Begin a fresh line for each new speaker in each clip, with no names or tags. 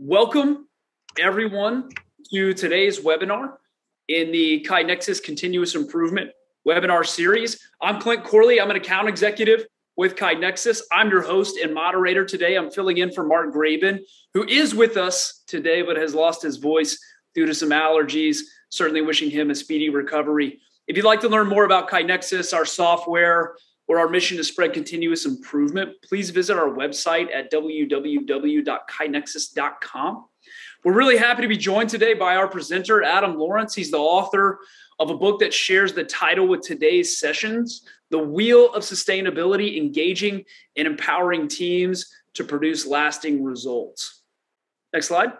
Welcome, everyone, to today's webinar in the KaiNexus Continuous Improvement webinar series. I'm Clint Corley. I'm an account executive with KaiNexus. I'm your host and moderator today. I'm filling in for Mark Graban, who is with us today but has lost his voice due to some allergies. Certainly wishing him a speedy recovery. If you'd like to learn more about KaiNexus, our software, or our mission to spread continuous improvement, please visit our website at www.kainexus.com. We're really happy to be joined today by our presenter, Adam Lawrence. He's the author of a book that shares the title with today's sessions The Wheel of Sustainability Engaging and Empowering Teams to Produce Lasting Results. Next slide.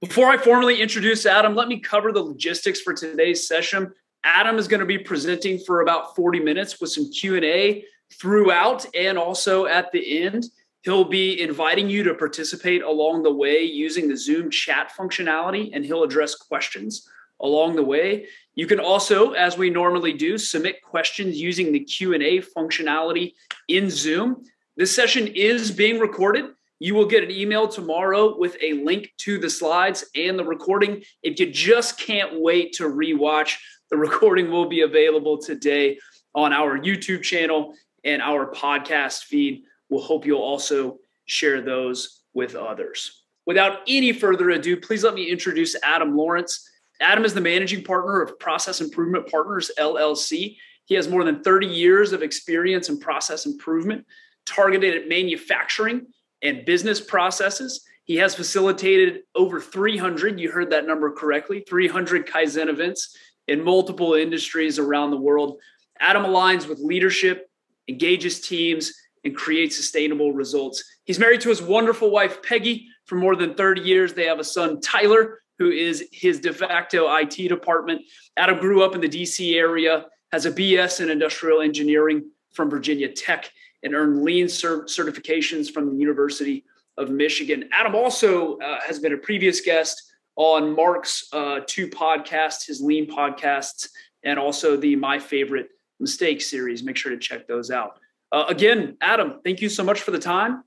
Before I formally introduce Adam, let me cover the logistics for today's session Adam is going to be presenting for about 40 minutes with some Q&A throughout and also at the end. He'll be inviting you to participate along the way using the Zoom chat functionality and he'll address questions along the way. You can also as we normally do submit questions using the Q&A functionality in Zoom. This session is being recorded. You will get an email tomorrow with a link to the slides and the recording. If you just can't wait to rewatch the recording will be available today on our YouTube channel and our podcast feed. We'll hope you'll also share those with others. Without any further ado, please let me introduce Adam Lawrence. Adam is the managing partner of Process Improvement Partners, LLC. He has more than 30 years of experience in process improvement, targeted at manufacturing and business processes. He has facilitated over 300, you heard that number correctly, 300 Kaizen events in multiple industries around the world. Adam aligns with leadership, engages teams, and creates sustainable results. He's married to his wonderful wife, Peggy, for more than 30 years. They have a son, Tyler, who is his de facto IT department. Adam grew up in the DC area, has a BS in industrial engineering from Virginia Tech, and earned lean cert- certifications from the University of Michigan. Adam also uh, has been a previous guest on Mark's uh, two podcasts, his lean podcasts, and also the My Favorite Mistake series. Make sure to check those out. Uh, again, Adam, thank you so much for the time.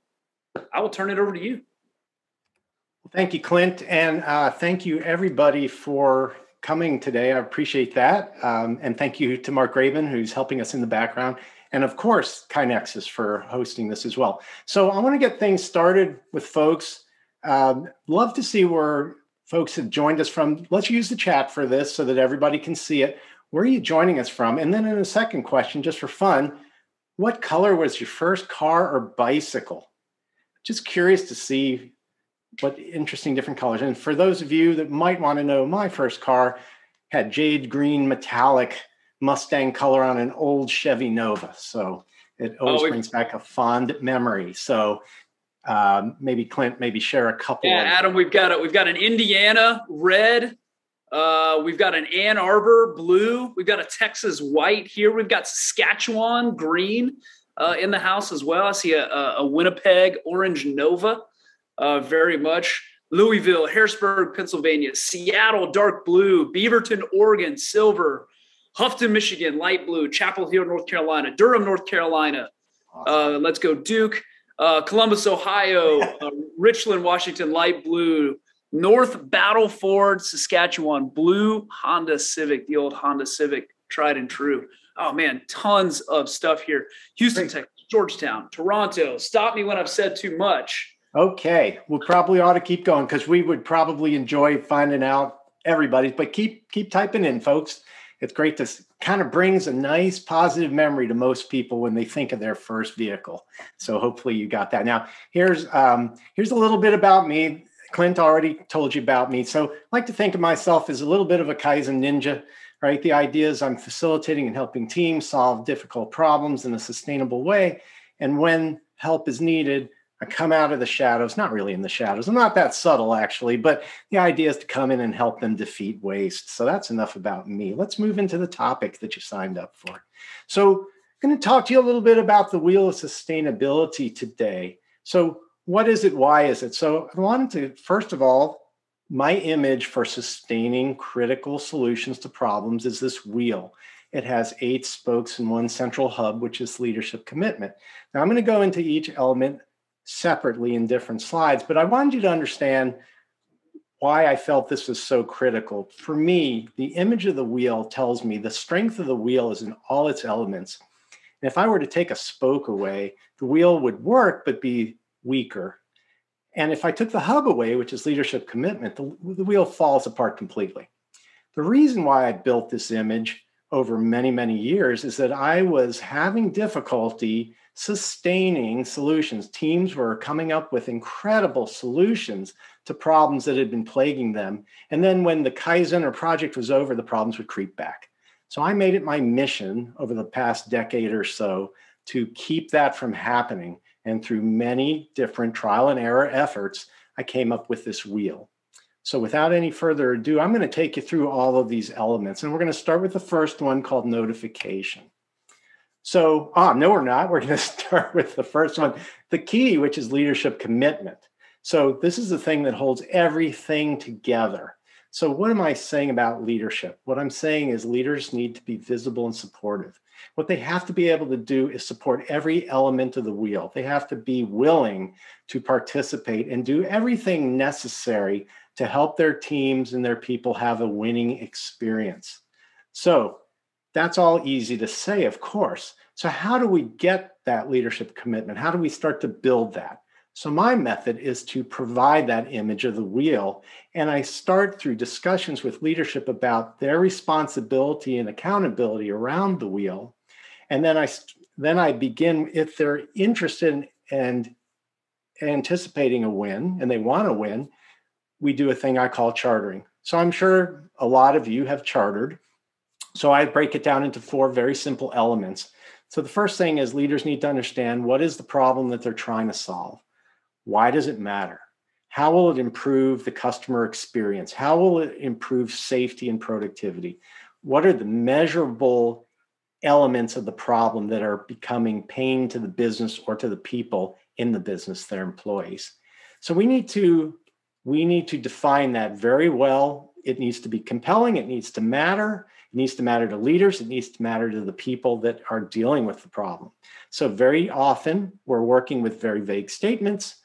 I will turn it over to you.
Thank you, Clint, and uh, thank you everybody for coming today. I appreciate that, um, and thank you to Mark Graban who's helping us in the background, and of course KaiNexus for hosting this as well. So I want to get things started with folks. Um, love to see where folks have joined us from. Let's use the chat for this so that everybody can see it. Where are you joining us from? And then in a second question, just for fun, what color was your first car or bicycle? Just curious to see what interesting different colors. And for those of you that might want to know, my first car had jade green metallic Mustang color on an old Chevy Nova. So it oh, always oh, brings back a fond memory. So um, maybe Clint, maybe share a couple.
Yeah, of- Adam, we've got a, we've got an Indiana red. Uh, we've got an Ann Arbor blue. We've got a Texas white here. We've got Saskatchewan green uh, in the house as well. I see a, a Winnipeg orange Nova, uh, very much. Louisville, Harrisburg, Pennsylvania, Seattle, dark blue, Beaverton, Oregon, silver, Houghton, Michigan, light blue, Chapel Hill, North Carolina, Durham, North Carolina. Awesome. Uh, let's go, Duke uh, Columbus, Ohio, uh, Richland, Washington, light blue, North Battleford, Saskatchewan, blue Honda Civic, the old Honda Civic, tried and true. Oh man, tons of stuff here. Houston. Texas, Georgetown, Toronto. Stop me when I've said too much.
Okay, we probably ought to keep going because we would probably enjoy finding out everybody's. But keep keep typing in, folks it's great to kind of brings a nice positive memory to most people when they think of their first vehicle. So hopefully you got that. Now here's um, here's a little bit about me. Clint already told you about me. So I like to think of myself as a little bit of a Kaizen ninja, right? The idea is I'm facilitating and helping teams solve difficult problems in a sustainable way. And when help is needed, I come out of the shadows, not really in the shadows. I'm not that subtle, actually, but the idea is to come in and help them defeat waste. So that's enough about me. Let's move into the topic that you signed up for. So I'm going to talk to you a little bit about the wheel of sustainability today. So, what is it? Why is it? So, I wanted to, first of all, my image for sustaining critical solutions to problems is this wheel. It has eight spokes and one central hub, which is leadership commitment. Now, I'm going to go into each element separately in different slides, but I wanted you to understand why I felt this was so critical. For me, the image of the wheel tells me the strength of the wheel is in all its elements. And if I were to take a spoke away, the wheel would work but be weaker. And if I took the hub away, which is leadership commitment, the, the wheel falls apart completely. The reason why I built this image over many, many years is that I was having difficulty sustaining solutions. Teams were coming up with incredible solutions to problems that had been plaguing them. And then when the Kaizen or project was over, the problems would creep back. So I made it my mission over the past decade or so to keep that from happening. And through many different trial and error efforts, I came up with this wheel. So without any further ado, I'm going to take you through all of these elements. And we're going to start with the first one called notification. So, ah, no, we're not. We're going to start with the first one, the key, which is leadership commitment. So, this is the thing that holds everything together. So, what am I saying about leadership? What I'm saying is leaders need to be visible and supportive. What they have to be able to do is support every element of the wheel. They have to be willing to participate and do everything necessary to help their teams and their people have a winning experience. So, that's all easy to say, of course. So, how do we get that leadership commitment? How do we start to build that? So, my method is to provide that image of the wheel. And I start through discussions with leadership about their responsibility and accountability around the wheel. And then I, then I begin, if they're interested and anticipating a win and they want to win, we do a thing I call chartering. So, I'm sure a lot of you have chartered so I break it down into four very simple elements. So the first thing is leaders need to understand what is the problem that they're trying to solve? Why does it matter? How will it improve the customer experience? How will it improve safety and productivity? What are the measurable elements of the problem that are becoming pain to the business or to the people in the business, their employees? So we need to we need to define that very well. It needs to be compelling, it needs to matter, it needs to matter to leaders. It needs to matter to the people that are dealing with the problem. So, very often, we're working with very vague statements.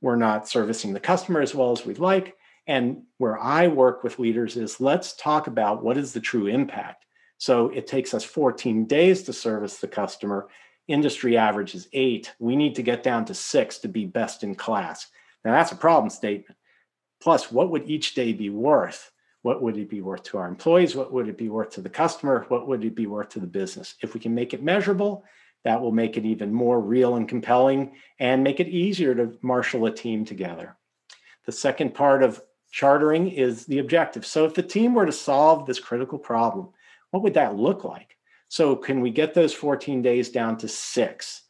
We're not servicing the customer as well as we'd like. And where I work with leaders is let's talk about what is the true impact. So, it takes us 14 days to service the customer. Industry average is eight. We need to get down to six to be best in class. Now, that's a problem statement. Plus, what would each day be worth? What would it be worth to our employees? What would it be worth to the customer? What would it be worth to the business? If we can make it measurable, that will make it even more real and compelling and make it easier to marshal a team together. The second part of chartering is the objective. So, if the team were to solve this critical problem, what would that look like? So, can we get those 14 days down to six?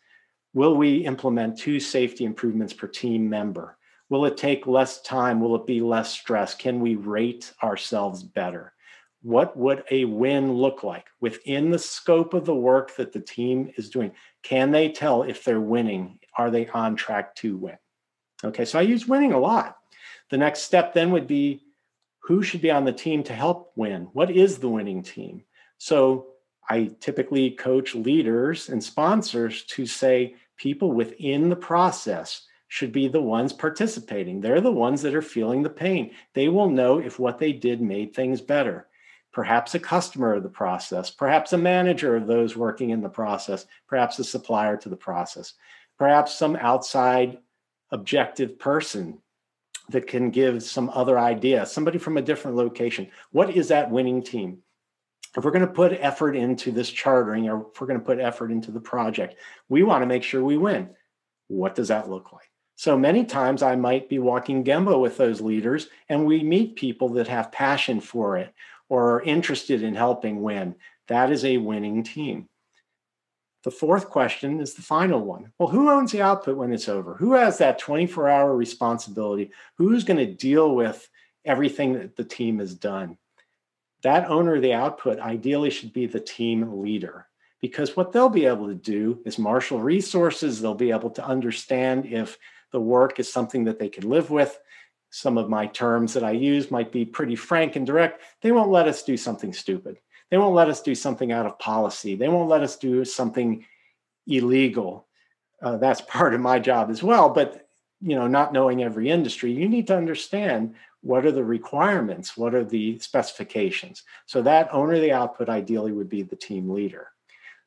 Will we implement two safety improvements per team member? Will it take less time? Will it be less stress? Can we rate ourselves better? What would a win look like within the scope of the work that the team is doing? Can they tell if they're winning? Are they on track to win? Okay, so I use winning a lot. The next step then would be who should be on the team to help win? What is the winning team? So I typically coach leaders and sponsors to say people within the process should be the ones participating. They're the ones that are feeling the pain. They will know if what they did made things better. Perhaps a customer of the process, perhaps a manager of those working in the process, perhaps a supplier to the process, perhaps some outside objective person that can give some other idea, somebody from a different location. What is that winning team? If we're going to put effort into this chartering or if we're going to put effort into the project, we want to make sure we win. What does that look like? So many times I might be walking Gemba with those leaders, and we meet people that have passion for it or are interested in helping win. That is a winning team. The fourth question is the final one. Well, who owns the output when it's over? Who has that 24 hour responsibility? Who's going to deal with everything that the team has done? That owner of the output ideally should be the team leader because what they'll be able to do is marshal resources. They'll be able to understand if the work is something that they can live with. Some of my terms that I use might be pretty frank and direct. They won't let us do something stupid. They won't let us do something out of policy. They won't let us do something illegal. Uh, that's part of my job as well. But you know, not knowing every industry, you need to understand what are the requirements, what are the specifications. So that owner of the output ideally would be the team leader.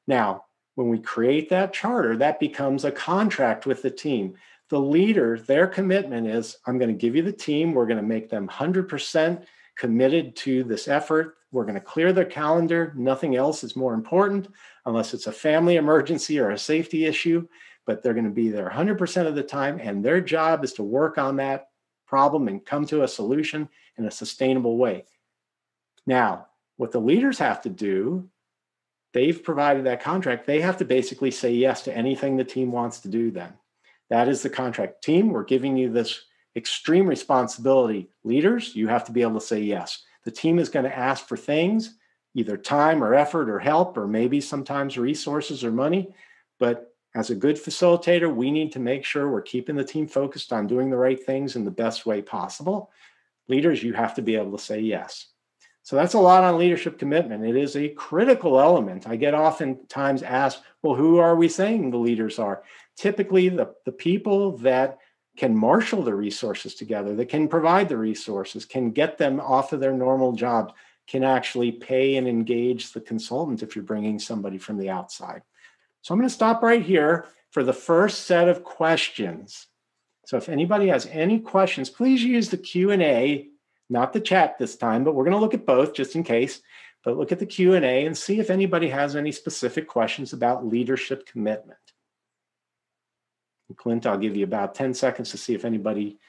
Now, when we create that charter, that becomes a contract with the team. The leader, their commitment is I'm going to give you the team, we're going to make them 100% committed to this effort. We're going to clear their calendar. Nothing else is more important unless it's a family emergency or a safety issue, but they're going to be there 100% of the time. And their job is to work on that problem and come to a solution in a sustainable way. Now, what the leaders have to do, they've provided that contract, they have to basically say yes to anything the team wants to do then. That is the contract. Team, we're giving you this extreme responsibility. Leaders, you have to be able to say yes. The team is going to ask for things, either time or effort or help, or maybe sometimes resources or money. But as a good facilitator, we need to make sure we're keeping the team focused on doing the right things in the best way possible. Leaders, you have to be able to say yes. So that's a lot on leadership commitment. It is a critical element. I get oftentimes asked, well, who are we saying the leaders are? Typically, the, the people that can marshal the resources together, that can provide the resources, can get them off of their normal jobs, can actually pay and engage the consultant if you're bringing somebody from the outside. So I'm going to stop right here for the first set of questions. So if anybody has any questions, please use the Q&A, not the chat this time, but we're going to look at both just in case. But look at the Q&A and see if anybody has any specific questions about leadership commitment. Clint, I'll give you about 10 seconds to see if anybody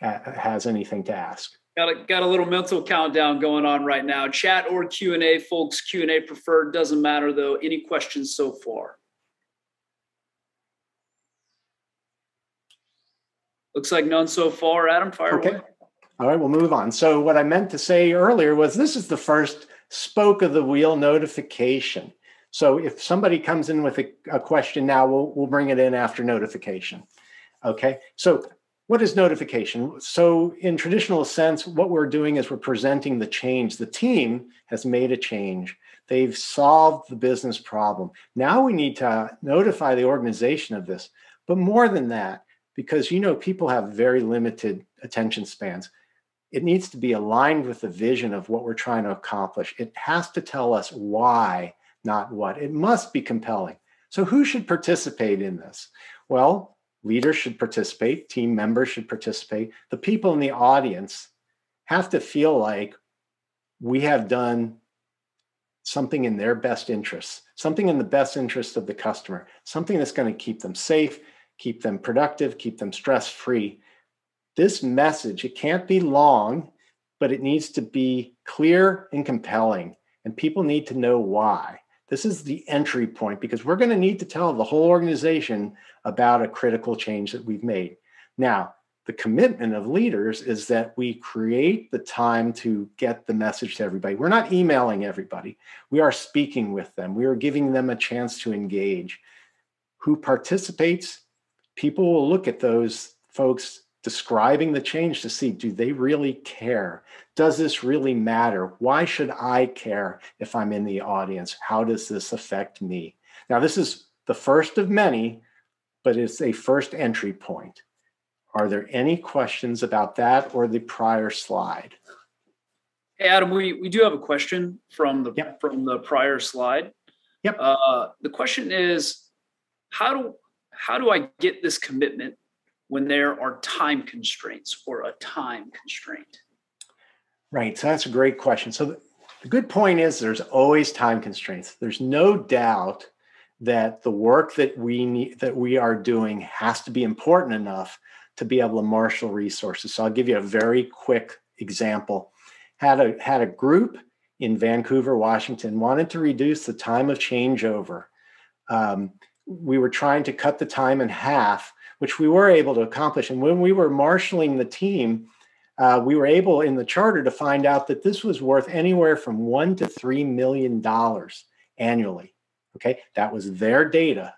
has anything to ask.
Got a, got a little mental countdown going on right now. Chat or Q&A, folks. Q&A preferred. Doesn't matter, though. Any questions so far? Looks like none so far. Adam, fire okay. away.
All right, we'll move on. So what I meant to say earlier was this is the first spoke of the wheel notification. So if somebody comes in with a, a, question now, we'll, we'll bring it in after notification. Okay, so what is notification? So in traditional sense, what we're doing is we're presenting the change. The team has made a change. They've solved the business problem. Now we need to notify the organization of this. But more than that, because you know people have very limited attention spans, it needs to be aligned with the vision of what we're trying to accomplish. It has to tell us why not what. It must be compelling. So, who should participate in this? Well, leaders should participate, team members should participate. The people in the audience have to feel like we have done something in their best interests, something in the best interest of the customer, something that's going to keep them safe, keep them productive, keep them stress free. This message, it can't be long, but it needs to be clear and compelling, and people need to know why. This is the entry point because we're going to need to tell the whole organization about a critical change that we've made. Now, the commitment of leaders is that we create the time to get the message to everybody. We're not emailing everybody, we are speaking with them, we are giving them a chance to engage. Who participates? People will look at those folks describing the change to see do they really care? Does this really matter? Why should I care if I'm in the audience? How does this affect me? Now, this is the first of many, but it's a first entry point. Are there any questions about that or the prior slide?
Hey, Adam, we, we do have a question from the yep. from the prior slide.
Yep.
Uh, the question is, how do how do I get this commitment when there are time constraints or a time constraint?
Right. So that's a great question. So the good point is there's always time constraints. There's no doubt that the work that we need that we are doing has to be important enough to be able to marshal resources. So I'll give you a very quick example. Had a had a group in Vancouver, Washington, wanted to reduce the time of changeover. Um, we were trying to cut the time in half which we were able to accomplish. And when we were marshaling the team, uh, we were able in the charter to find out that this was worth anywhere from one to three million dollars annually. Okay, that was their data.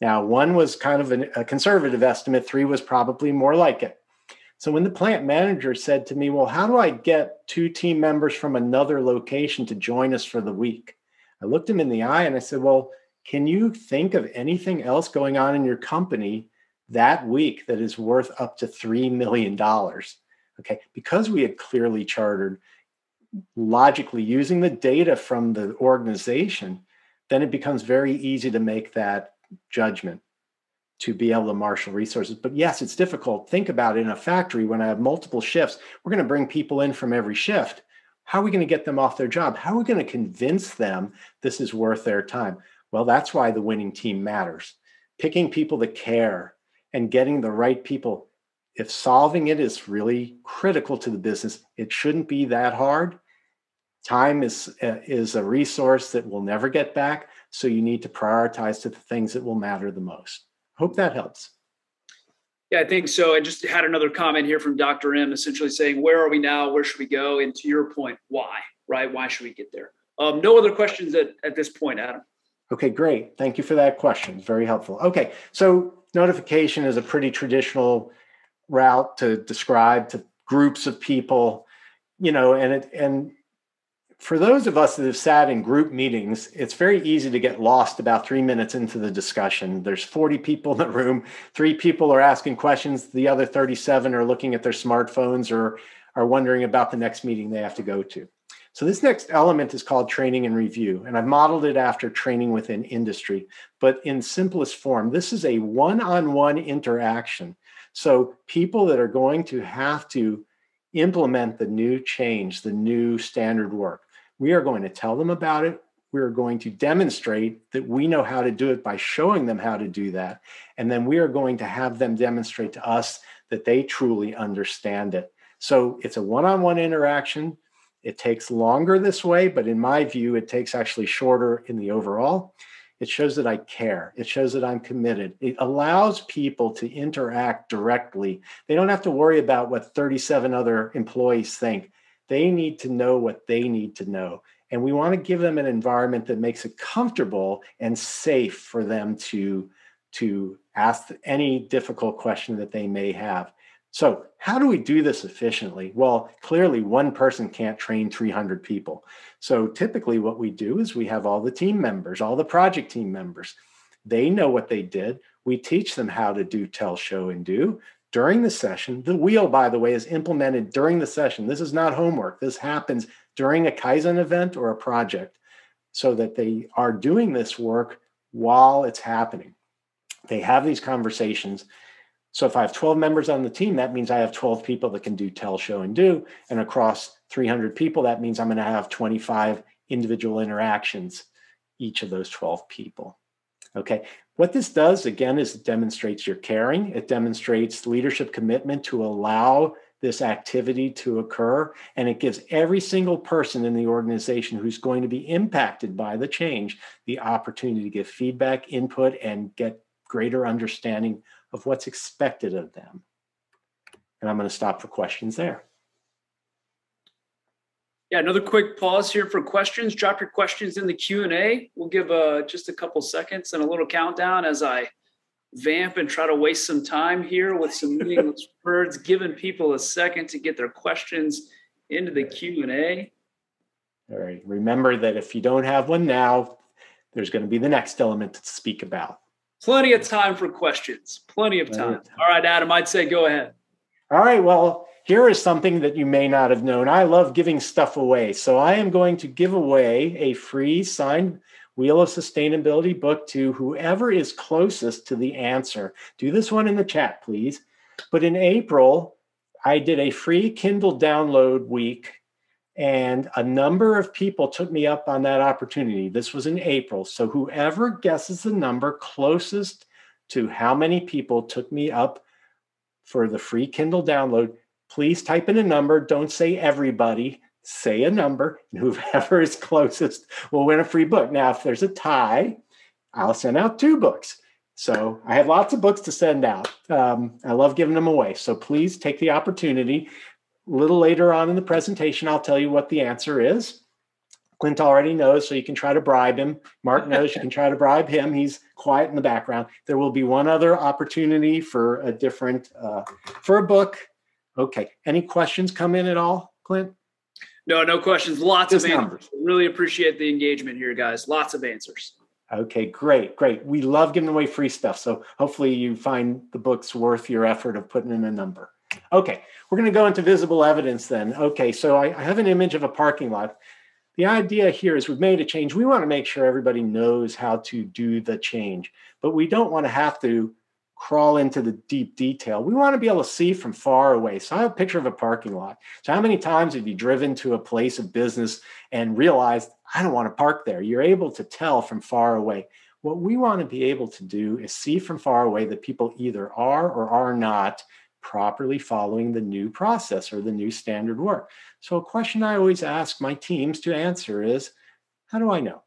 Now, one was kind of an, a conservative estimate, three was probably more like it. So when the plant manager said to me, Well, how do I get two team members from another location to join us for the week? I looked him in the eye and I said, Well, can you think of anything else going on in your company that week that is worth up to $3 million. Okay, because we had clearly chartered, logically using the data from the organization, then it becomes very easy to make that judgment to be able to marshal resources. But yes, it's difficult. Think about it in a factory when I have multiple shifts, we're going to bring people in from every shift. How are we going to get them off their job? How are we going to convince them this is worth their time? Well, that's why the winning team matters. Picking people that care and getting the right people. If solving it is really critical to the business, it shouldn't be that hard. Time is, uh, is a resource that we'll never get back. So you need to prioritize to the things that will matter the most. Hope that helps.
Yeah, I think so. I just had another comment here from Dr. M essentially saying, Where are we now? Where should we go? And to your point, why, right? Why should we get there? Um, no other questions at, at this point, Adam.
Okay, great. Thank you for that question. Very helpful. Okay, so notification is a pretty traditional route to describe to groups of people, you know, and it and for those of us that have sat in group meetings, it's very easy to get lost about three minutes into the discussion. There's 40 people in the room, three people are asking questions, the other 37 are looking at their smartphones or are wondering about the next meeting they have to go to. So, this next element is called training and review, and I've modeled it after training within industry, but in simplest form, this is a one on one interaction. So, people that are going to have to implement the new change, the new standard work we are going to tell them about it. We are going to demonstrate that we know how to do it by showing them how to do that. And then we are going to have them demonstrate to us that they truly understand it. So it's a one on one interaction. It takes longer this way, but in my view, it takes actually shorter in the overall. It shows that I care. It shows that I'm committed. It allows people to interact directly. They don't have to worry about what 37 other employees think. They need to know what they need to know. And we want to give them an environment that makes it comfortable and safe for them to, to ask any difficult question that they may have. So, how do we do this efficiently? Well, clearly, one person can't train 300 people. So, typically, what we do is we have all the team members, all the project team members. They know what they did. We teach them how to do, tell, show, and do during the session. The wheel, by the way, is implemented during the session. This is not homework. This happens during a Kaizen event or a project so that they are doing this work while it's happening. They have these conversations. So if I have 12 members on the team, that means I have 12 people that can do tell, show, and do. And across 300 people, that means I'm going to have 25 individual interactions, each of those 12 people. Okay. What this does, again, is it demonstrates your caring. It demonstrates leadership commitment to allow this activity to occur. And it gives every single person in the organization who's going to be impacted by the change the opportunity to give feedback, input, and get greater understanding of what's expected of them. And I'm going to stop for questions there.
Yeah, another quick pause here for questions. Drop your questions in the Q and A. We'll give uh, just a couple seconds and a little countdown as I vamp and try to waste some time here with some meaningless words, giving people a second to get their questions into the Q and A.
All right. Remember that if you don't have one now, there's going to be the next element to speak about.
Plenty of time for questions. Plenty of time. All right, Adam. I'd say go ahead.
All right. Well here is something that you may not have known. I love giving stuff away. So I am going to give away a free signed Wheel of Sustainability book to whoever is closest to the answer. Do this one in the chat, please. But in April, I did a free Kindle download week, and a number of people took me up on that opportunity. This was in April. So whoever guesses the number closest to how many people took me up for the free Kindle download, please type in a number. Don't say everybody, say a number, and whoever is closest will win a free book. Now, if there's a tie, I'll send out two books. So I have lots of books to send out. Um, I love giving them away. So please take the opportunity. A little later on in the presentation, I'll tell you what the answer is. Clint already knows, so you can try to bribe him. Mark knows you can try to bribe him. He's quiet in the background. There will be one other opportunity for a different, uh, for a book Okay. Any questions come in at all, Clint?
No, no questions. Lots Just of answers. Numbers. Really appreciate the engagement here, guys. Lots of answers.
Okay, great, great. We love giving away free stuff. So hopefully you find the books worth your effort of putting in a number. Okay, we're going to go into visible evidence then. Okay, so I, I have an image of a parking lot. The idea here is we've made a change. We want to make sure everybody knows how to do the change, but we don't want to have to crawl into the deep detail. We want to be able to see from far away. So I have a picture of a parking lot. So how many times have you driven to a place of business and realized, I don't want to park there? You're able to tell from far away. What we want to be able to do is see from far away that people either are or are not properly following the new process or the new standard work. So, a question I always ask my teams to answer is how do I know?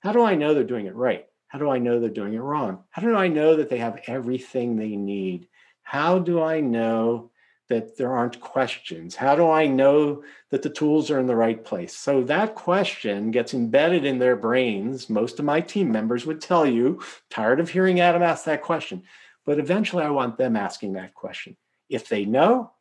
How do I know they're doing it right? How do I know they're doing it wrong? How do I know that they have everything they need? How do I know that there aren't questions? How do I know that the tools are in the right place? So that question gets embedded in their brains. Most of my team members would tell you, tired of hearing Adam ask that question. But eventually, I want them asking that question. If they know,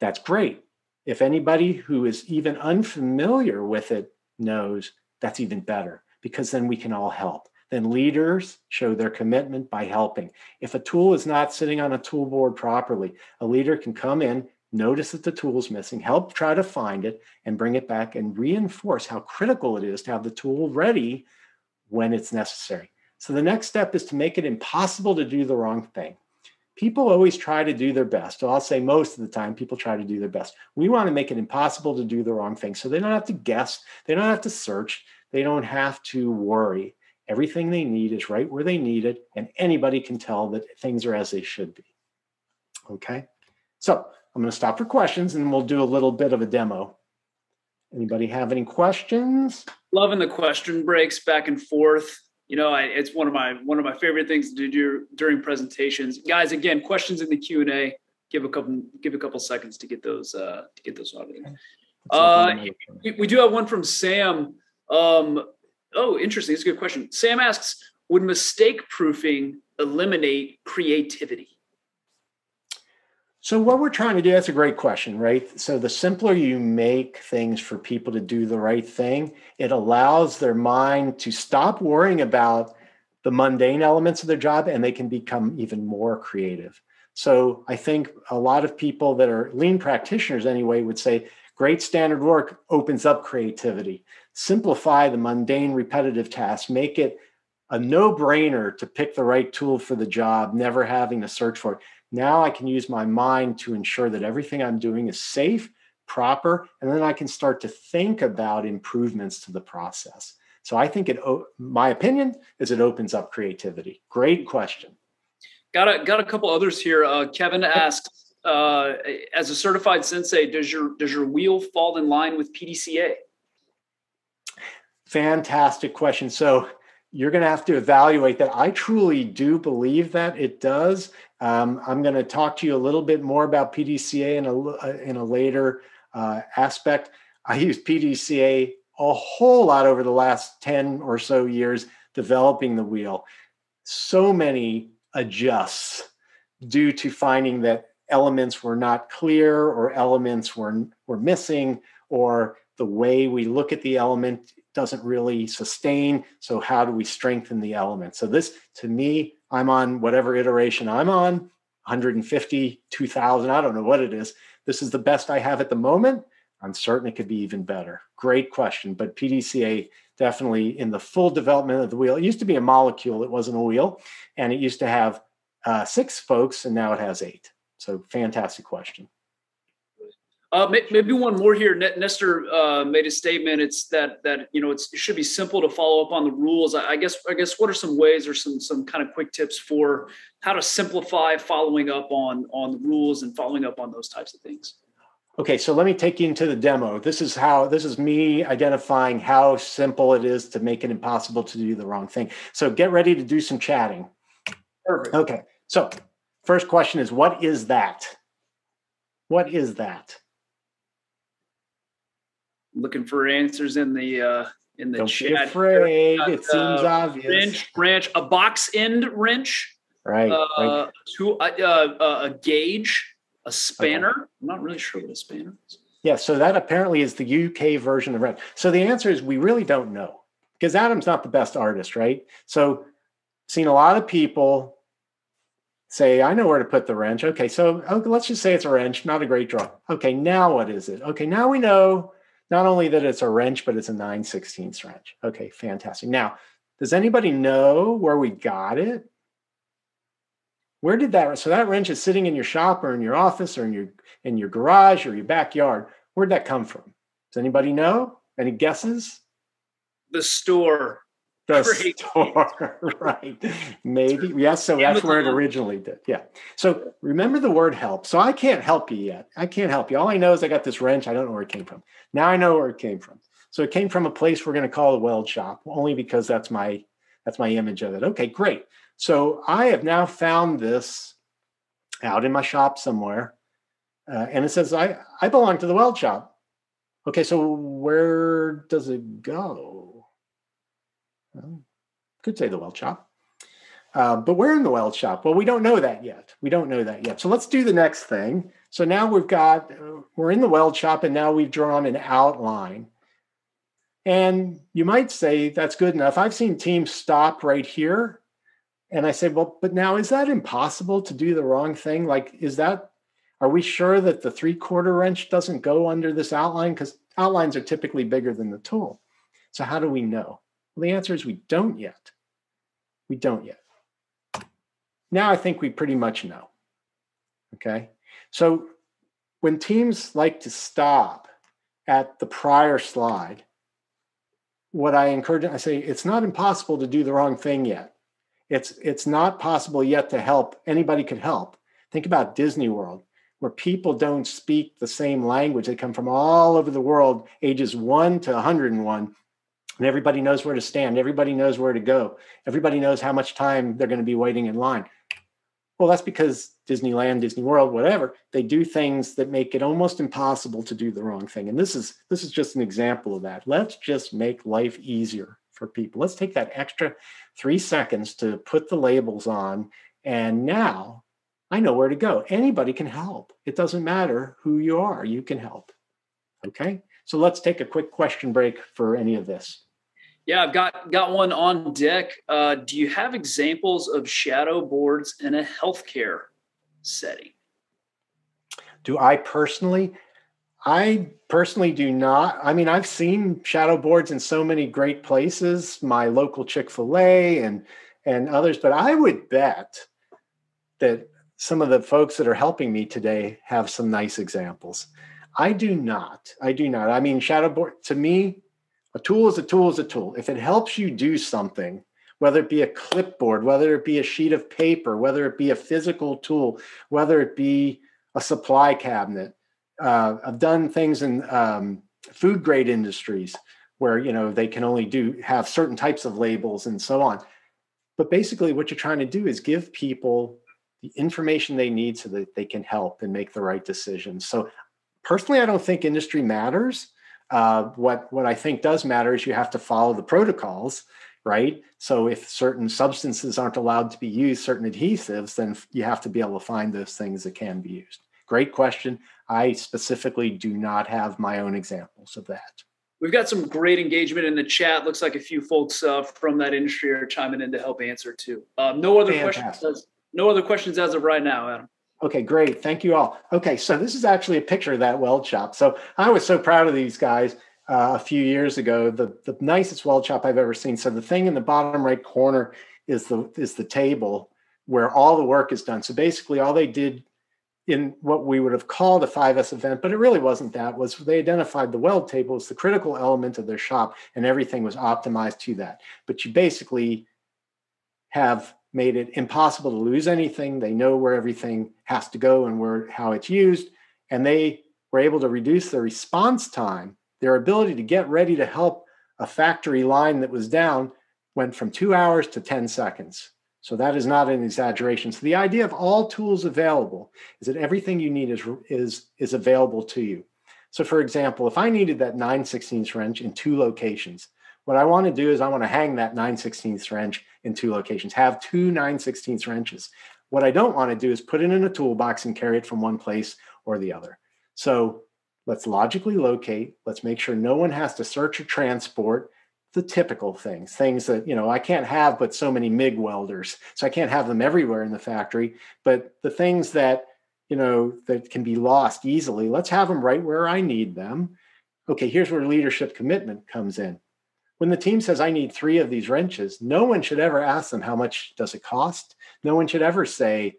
that's great. If anybody who is even unfamiliar with it knows, that's even better because then we can all help. Then leaders show their commitment by helping. If a tool is not sitting on a tool board properly, a leader can come in, notice that the tool is missing, help try to find it, and bring it back and reinforce how critical it is to have the tool ready when it's necessary. So the next step is to make it impossible to do the wrong thing people always try to do their best. I'll say most of the time, people try to do their best. We want to make it impossible to do the wrong thing. So they don't have to guess, they don't have to search, they don't have to worry. Everything they need is right where they need it, and anybody can tell that things are as they should be. Okay, so I'm going to stop for questions and we'll do a little bit of a demo. Anybody have any questions?
Loving the question breaks back and forth you know, I, it's one of my one of my favorite things to do during presentations. Guys, again, questions in the Q and A. Give a couple give a couple seconds to get those uh, to get those out of there. Uh, we, we, do have one from Sam. Um, oh, interesting. It's a good question. Sam asks, would mistake proofing eliminate creativity?
So, what we're trying to do, that's a great question, right? So, the simpler you make things for people to do the right thing, it allows their mind to stop worrying about the mundane elements of their job and they can become even more creative. So, I think a lot of people that are lean practitioners anyway would say great standard work opens up creativity. Simplify the mundane, repetitive tasks, make it a no brainer to pick the right tool for the job, never having to search for it now I can use my mind to ensure that everything I'm doing is safe, proper, and then I can start to think about improvements to the process. So I think it, my opinion is it opens up creativity. Great question.
Got a, got a couple others here. Uh, Kevin asks, uh, as a certified sensei, does your, does your wheel fall in line with PDCA?
Fantastic question. So you're going to have to evaluate that. I truly do believe that it does. Um, I'm going to talk to you a little bit more about PDCA in a uh, in a later uh, aspect. I use PDCA a whole lot over the last 10 or so years developing the wheel. So many adjusts due to finding that elements were not clear or elements were, were missing or the way we look at the element doesn't really sustain. So how do we strengthen the element? So this, to me, I'm on whatever iteration I'm on, 150, 2000, I don't know what it is. This is the best I have at the moment. I'm certain it could be even better. Great question. But PDCA definitely in the full development of the wheel. It used to be a molecule, it wasn't a wheel. And it used to have uh, six spokes, and now it has eight. So fantastic question.
Uh, maybe one more here. Nestor uh, made a statement. It's that that you know it should be simple to follow up on the rules. I guess I guess what are some ways or some some kind of quick tips for how to simplify following up on on the rules and following up on those types of things?
Okay, so let me take you into the demo. This is how this is me identifying how simple it is to make it impossible to do the wrong thing. So get ready to do some chatting.
Perfect.
Okay. So first question is what is that? What is that?
Looking for answers in the uh, in the
Don't
chat.
Be afraid. Got, it seems uh, obvious.
Wrench, a box end wrench.
Right. Uh,
right. To, uh, uh, a gauge, a spanner. Okay. I'm not really sure what a spanner is.
Yeah, so that apparently is the UK version of wrench. So the answer is we really don't know. because Adam's not the best artist, right? So, seen a lot of people say, I know where to put the wrench. Okay, so okay, let's just say it's a wrench, not a great draw. Okay, now what is it? Okay, now we know not only that it's a wrench, but it's a 9 16 wrench. Okay, fantastic. Now, does anybody know where we got it? Where did that so that wrench is sitting in your shop or in your office or in your in your garage or your backyard? Where'd that come from? Does anybody know? Any guesses?
The store.
The Great. store, right? Maybe yes. So that's where it originally did. Yeah. So remember the word help. So I can't help you yet. I can't help you. All I know is I got this wrench. I don't know where it came from. Now I know where it came from. So it came from a place we're going to call the weld shop, only because that's my that's my image of it. Okay, great. So I have now found this out in my shop somewhere, uh, and it says I I belong to the weld shop. Okay, so where does it go? Well, could say the weld shop. Uh, but where in the weld shop? Well, we don't know that yet. We don't know that yet. So let's do the next thing. So now we've got, uh, we're in the weld shop and now we've drawn an outline. And you might say that's good enough. I've seen teams stop right here. And I say, well, but now is that impossible to do the wrong thing? Like, is that are we sure that the three quarter wrench doesn't go under this outline? Because outlines are typically bigger than the tool. So how do we know? Well, the answer is we don't yet. We don't yet. Now I think we pretty much know. Okay. So when teams like to stop at the prior slide, what I encourage, I say it's not impossible to do the wrong thing yet. It's it's not possible yet to help. Anybody could help. Think about Disney World where people don't speak the same language. They come from all over the world, ages one to 101, and everybody knows where to stand. Everybody knows where to go. Everybody knows how much time they're going to be waiting in line. Well, that's because Disneyland, Disney World, whatever, they do things that make it almost impossible to do the wrong thing. And this is this is just an example of that. Let's just make life easier for people. Let's take that extra 3 seconds to put the labels on and now I know where to go. Anybody can help. It doesn't matter who you are, you can help. Okay. So let's take a quick question break for any of this.
Yeah, I've got got one on deck. Uh, do you have examples of shadow boards in a healthcare setting?
Do I personally? I personally do not. I mean, I've seen shadow boards in so many great places, my local Chick Fil A and and others, but I would bet that some of the folks that are helping me today have some nice examples. I do not. I do not. I mean, shadow board to me, a tool is a tool is a tool. If it helps you do something, whether it be a clipboard, whether it be a sheet of paper, whether it be a physical tool, whether it be a supply cabinet. Uh, I've done things in um, food grade industries where you know they can only do have certain types of labels and so on. But basically, what you're trying to do is give people the information they need so that they can help and make the right decisions. So personally, I don't think industry matters. Uh, what what I think does matter is you have to follow the protocols, right? So if certain substances aren't allowed to be used, certain adhesives, then you have to be able to find those things that can be used. Great question. I specifically do not have my own examples of that.
We've got some great engagement in the chat. Looks like a few folks uh, from that industry are chiming in to help answer too. Um, no other Fantastic. questions no other questions as of right now, Adam.
Okay, great. Thank you all. Okay, so this is actually a picture of that weld shop. So I was so proud of these guys uh, a few years ago. The the nicest weld shop I've ever seen. So the thing in the bottom right corner is the is the table where all the work is done. So basically, all they did in what we would have called a 5S event, but it really wasn't that, was they identified the weld table as the critical element of their shop and everything was optimized to that. But you basically have made it impossible to lose anything. They know where everything has to go and where how it's used, and they were able to reduce the response time. Their ability to get ready to help a factory line that was down went from two hours to 10 seconds. So that is not an exaggeration. So the idea of all tools available is that everything you need is, is, is available to you. So for example, if I needed that 9 16 wrench in two locations, what I want to do is I want to hang that 9 16 wrench in two locations, have two 9 16 wrenches. What I don't want to do is put it in a toolbox and carry it from one place or the other. So let's logically locate. Let's make sure no one has to search or transport. the typical things, things that, you know, I can't have but so many MIG welders. So I can't have them everywhere in the factory. But the things that, you know, that can be lost easily, let's have them right where I need them. Okay, here's where leadership commitment comes in. When the team says, I need three of these wrenches, no one should ever ask them, how much does it cost? No one should ever say,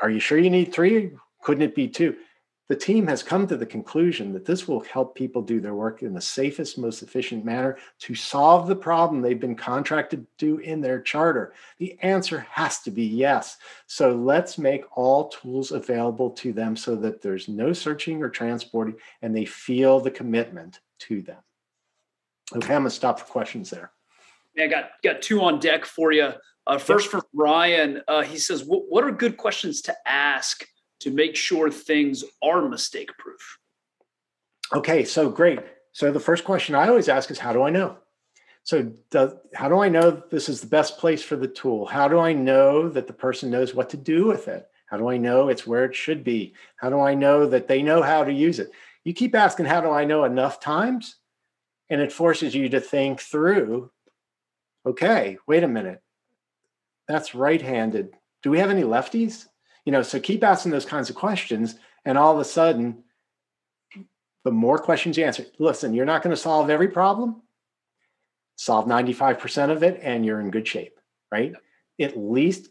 Are you sure you need three? Couldn't it be two? the team has come to the conclusion that this will help people do their work in the safest, most efficient manner to solve the problem they've been contracted to do in their charter. The answer has to be yes. So let's make all tools available to them so that there's no searching or transporting and they feel the commitment to them. Okay, I'm gonna stop for questions there.
Yeah, I got got two on deck for you. Uh, first, for Ryan, uh, he says, "What are good questions to ask to make sure things are mistake proof?
Okay, so great. So the first question I always ask is how do I know? So does, how do I know this is the best place for the tool? How do I know that the person knows what to do with it? How do I know it's where it should be? How do I know that they know how to use it? You keep asking how do I know enough times and it forces you to think through okay, wait a minute. That's right-handed. Do we have any lefties? you know so keep asking those kinds of questions and all of a sudden the more questions you answer listen you're not going to solve every problem solve 95% of it and you're in good shape right at least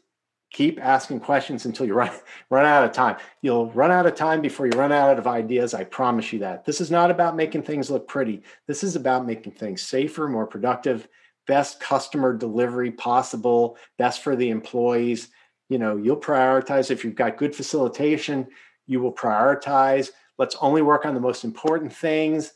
keep asking questions until you run run out of time. You'll run out of time before you run out of ideas i promise you that. This is not about making things look pretty. This is about making things safer more productive best customer delivery possible best for the employees. You know you'll prioritize. If you've got good facilitation you will prioritize. Let's only work on the most important things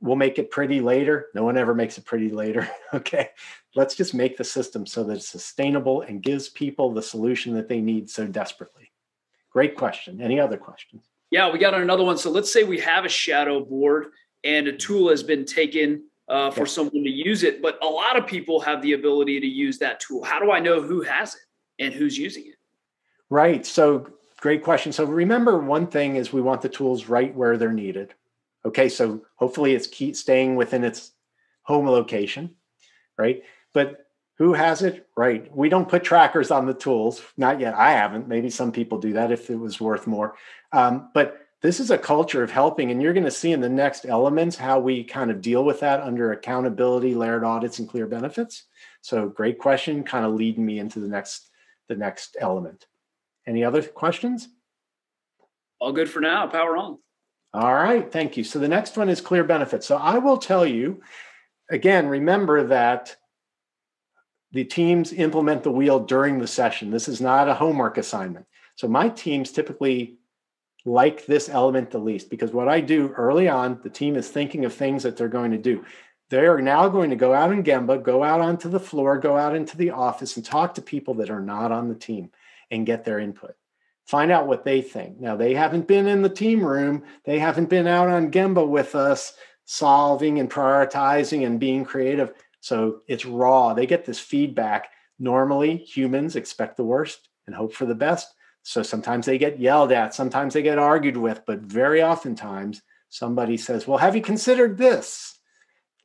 we'll make it pretty later no one ever makes it pretty later okay let's just make the system so that it's sustainable and gives people the solution that they need so desperately great question any other questions
yeah we got another one so let's say we have a shadow board and a tool has been taken uh, for someone to use it but a lot of people have the ability to use that tool how do i know who has it and who's using it.
Right. So great question. So remember one thing is we want the tools right where they're needed. Okay. So hopefully it's keep staying within its home location, right? But who has it? Right. We don't put trackers on the tools. Not yet. I haven't. Maybe some people do that if it was worth more. Um, but this is a culture of helping, and you're going to see in the next elements how we kind of deal with that under accountability, layered audits, and clear benefits. So, great question, kind of leading me into the next the next element. Any other questions?
All good for now. Power on.
All right. Thank you. So the next one is clear benefits. So I will tell you again, remember that the teams implement the wheel during the session. This is not a homework assignment. So my teams typically like this element the least because what I do early on, the team is thinking of things that they're going to do. They are now going to go out in Gemba, go out onto the floor, go out into the office and talk to people that are not on the team and get their input. Find out what they think. Now, they haven't been in the team room, they haven't been out on Gemba with us solving and prioritizing and being creative. So it's raw. They get this feedback. Normally, humans expect the worst and hope for the best. So sometimes they get yelled at, sometimes they get argued with, but very oftentimes somebody says, Well, have you considered this?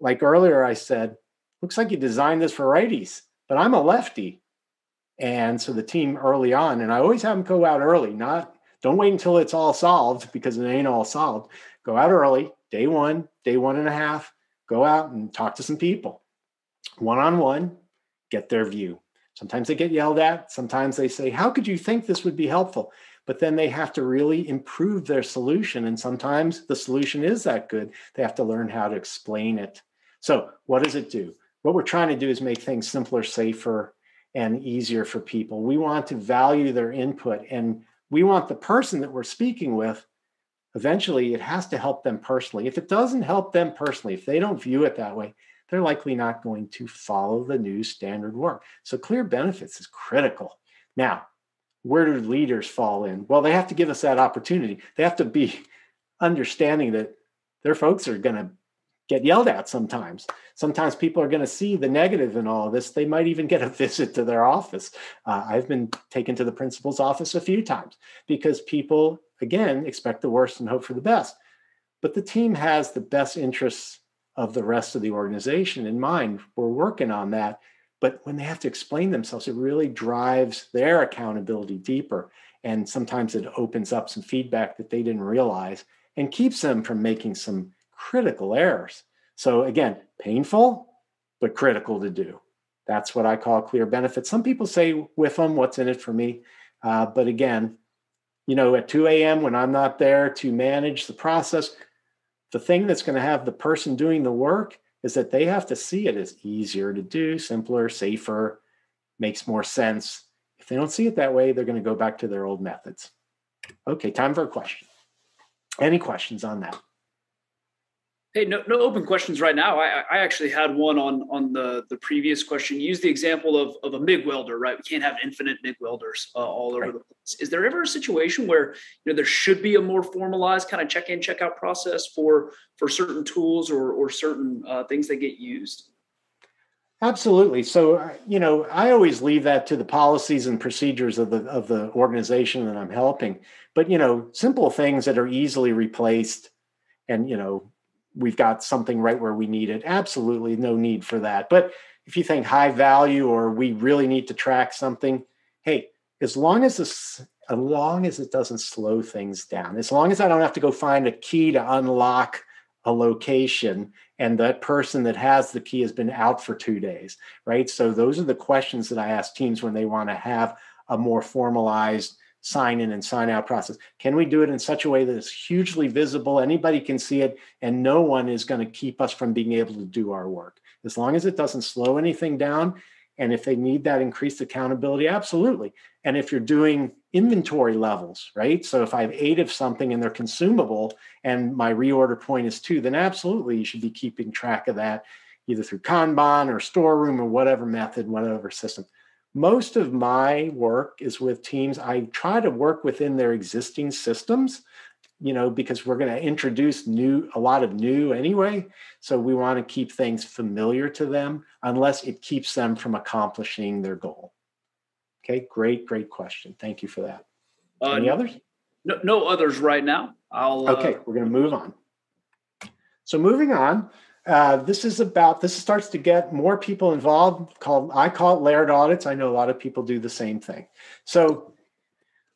like earlier I said, looks like you designed this for righties, but I'm a lefty. And so the team early on, and I always have them go out early, not don't wait until it's all solved because it ain't all solved. Go out early, day one, day one and a half, go out and talk to some people one on one, get their view. Sometimes they get yelled at. Sometimes they say, How could you think this would be helpful? But then they have to really improve their solution. And sometimes the solution is that good. They have to learn how to explain it so, what does it do? What we're trying to do is make things simpler, safer, and easier for people. We want to value their input and we want the person that we're speaking with eventually it has to help them personally. If it doesn't help them personally, if they don't view it that way, they're likely not going to follow the new standard work. So clear benefits is critical. Now, where do leaders fall in? Well, they have to give us that opportunity. They have to be understanding that their folks are going to get yelled at sometimes. Sometimes people are going to see the negative in all of this. They might even get a visit to their office. Uh, I've been taken to the principal's office a few times because people, again, expect the worst and hope for the best. But the team has the best interests of the rest of the organization in mind. We're working on that. But when they have to explain themselves, it really drives their accountability deeper. And sometimes it opens up some feedback that they didn't realize and keeps them from making some critical errors. So, again, painful, but critical to do. That's what I call clear benefits. Some people say with them, what's in it for me? Uh, but again, you know, at 2 a.m. when I'm not there to manage the process, the thing that's going to have the person doing the work is that they have to see it as easier to do, simpler, safer, makes more sense. If they don't see it that way, they're going to go back to their old methods. Okay, time for a question. Any questions on that?
Hey, no, no open questions right now. I, I actually had one on on the the previous question. Use the example of of a MIG welder, right? We can't have infinite MIG welders uh, all over right. the place. Is there ever a situation where you know there should be a more formalized kind of check in check out process for for certain tools or or certain uh, things that get used?
Absolutely. So, uh, you know, I always leave that to the policies and procedures of the of the organization that I'm helping. But you know, simple things that are easily replaced, and you know, we've got something right where we need it. Absolutely no need for that. But if you think high value or we really need to track something, hey, as long as this as long as it doesn't slow things down, as long as I don't have to go find a key to unlock a location and that person that has the key has been out for two days, right? So those are the questions that I ask teams when they want to have a more formalized sign in and sign out process. Can we do it in such a way that it's hugely visible? Anybody can see it, and no one is going to keep us from being able to do our work. As long as it doesn't slow anything down, and if they need that increased accountability, absolutely. And if you're doing inventory levels, right? So if I have eight of something and they're consumable and my reorder point is two, then absolutely you should be keeping track of that either through Kanban or storeroom or whatever method, whatever system most of my work is with teams. I try to work within their existing systems you know because we're going to introduce new a lot of new anyway. So we want to keep things familiar to them unless it keeps them from accomplishing their goal. Okay great great question. Thank you for that. Uh, any others?
no, no others right now. I'll
okay uh... we're going to move on. So moving on uh, this is about this starts to get more people involved called i call it layered audits. I know a lot of people do the same thing. So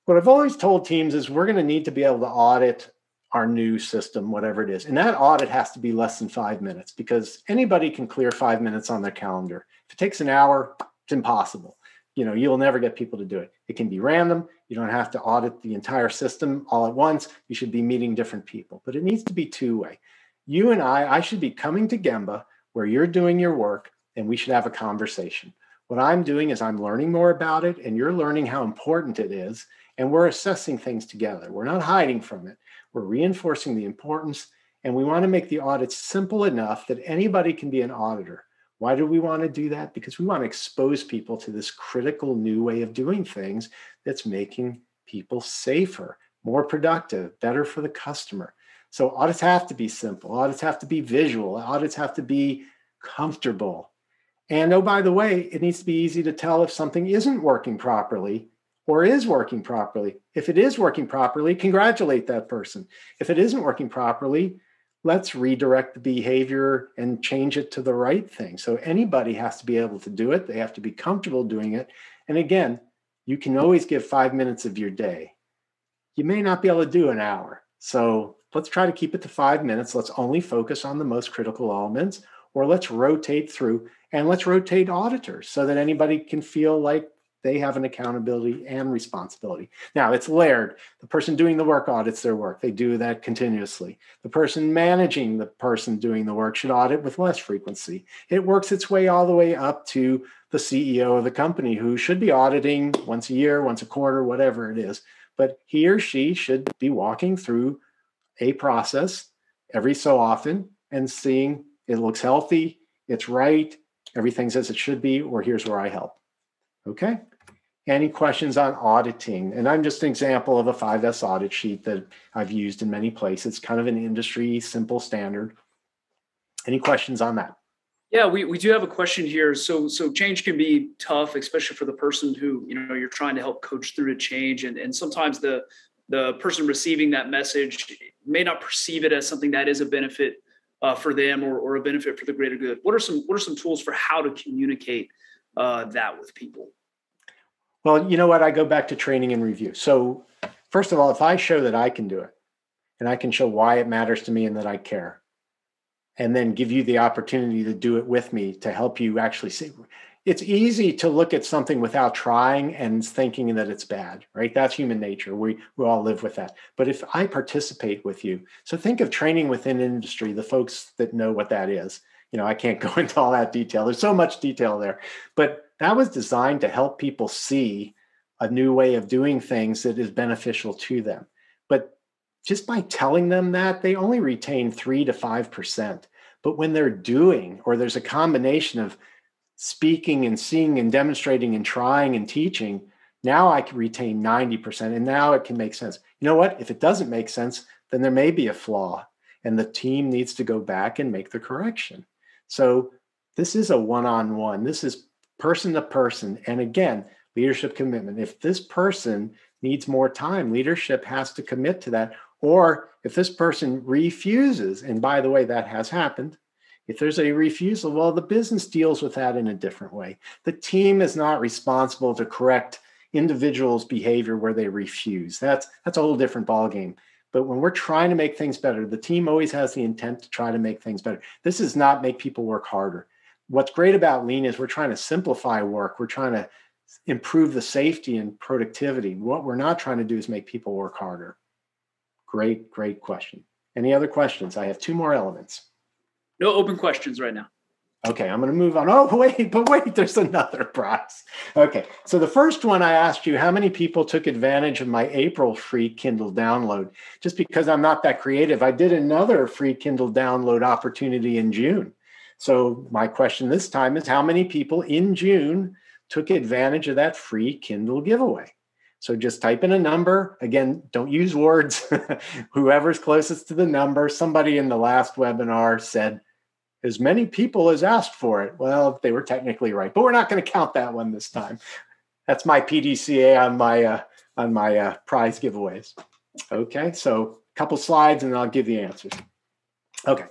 what i've always told teams is we're going to need to be able to audit our new system whatever it is. And that audit has to be less than five minutes because anybody can clear five minutes on their calendar. If it takes an hour it's impossible. You know you'll never get people to do it. It can be random. You don't have to audit the entire system all at once. You should be meeting different people. But it needs to be two way you and I, I should be coming to Gemba where you're doing your work and we should have a conversation. What I'm doing is I'm learning more about it and you're learning how important it is. And we're assessing things together. We're not hiding from it. We're reinforcing the importance. And we want to make the audit simple enough that anybody can be an auditor. Why do we want to do that? Because we want to expose people to this critical new way of doing things that's making people safer, more productive, better for the customer. So audits have to be simple. Audits have to be visual. Audits have to be comfortable. And oh, by the way, it needs to be easy to tell if something isn't working properly or is working properly. If it is working properly, congratulate that person. If it isn't working properly, let's redirect the behavior and change it to the right thing. So anybody has to be able to do it. They have to be comfortable doing it. And again, you can always give five minutes of your day. You may not be able to do an hour. So let's try to keep it to five minutes. Let's only focus on the most critical elements, or let's rotate through and let's rotate auditors so that anybody can feel like they have an accountability and responsibility. Now it's layered. The person doing the work audits their work. They do that continuously. The person managing the person doing the work should audit with less frequency. It works its way all the way up to the CEO of the company who should be auditing once a year, once a quarter, whatever it is. But he or she should be walking through a process every so often and seeing it looks healthy, it's right, everything's as it should be, or here's where I help. Okay. Any questions on auditing? And I'm just an example of a 5S audit sheet that I've used in many places. Kind of an industry simple standard. Any questions on that?
Yeah, we, we do have a question here. So so change can be tough, especially for the person who you know you're trying to help coach through to change, and and sometimes the the person receiving that message may not perceive it as something that is a benefit uh, for them or, or a benefit for the greater good? What are some what are some tools for how to communicate uh, that with people?
Well, you know what? I go back to training and review. So, first of all, if I show that I can do it and I can show why it matters to me and that I care, and then give you the opportunity to do it with me to help you actually see it's easy to look at something without trying and thinking that it's bad, right? That's human nature. We we all live with that. But if I participate with you, so think of training within industry, the folks that know what that is. You know, I can't go into all that detail. There's so much detail there. But that was designed to help people see a new way of doing things that is beneficial to them. But just by telling them that, they only retain 3 to 5%. But when they're doing or there's a combination of speaking and seeing and demonstrating and trying and teaching, now I can retain 90%. And now it can make sense. You know what? If it doesn't make sense, then there may be a flaw and the team needs to go back and make the correction. So this is a one on one, this is person to person. And again, leadership commitment. If this person needs more time, leadership has to commit to that. Or if this person refuses, and by the way, that has happened, if there's a refusal, well, the business deals with that in a different way. The team is not responsible to correct individuals' behavior where they refuse. That's that's a whole different ballgame. But when we're trying to make things better, the team always has the intent to try to make things better. This is not make people work harder. What's great about lean is we're trying to simplify work. We're trying to improve the safety and productivity. What we're not trying to do is make people work harder. Great, great question. Any other questions? I have two more elements.
No open questions right now.
Okay, I'm going to move on. Oh, wait, but wait, there's another prize. Okay, so the first one I asked you how many people took advantage of my April free Kindle download. Just because I'm not that creative, I did another free Kindle download opportunity in June. So my question this time is how many people in June took advantage of that free Kindle giveaway? So just type in a number. Again, don't use words. Whoever's closest to the number. Somebody in the last webinar said as many people as asked for it. Well, they were technically right, but we're not going to count that one this time. That's my PDCA on my uh, on my uh, prize giveaways. Okay, so a couple slides and I'll give the answers. Okay.